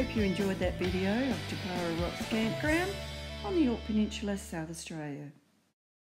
Hope you enjoyed that video of Takara Rocks Campground on the York Peninsula, South Australia.